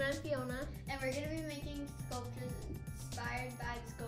and I'm Fiona. And we're gonna be making sculptures inspired by the